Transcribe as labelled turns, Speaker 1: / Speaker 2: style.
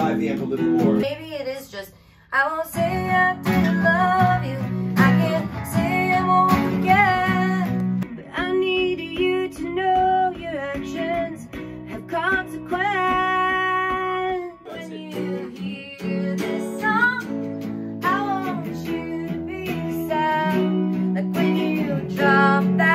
Speaker 1: drive the amp a little more.
Speaker 2: Maybe it is just, I won't say I didn't love you. I can't say I won't forget. But I need you to know your actions have consequence. When you hear this song, I want you to be sad. Like when you drop that.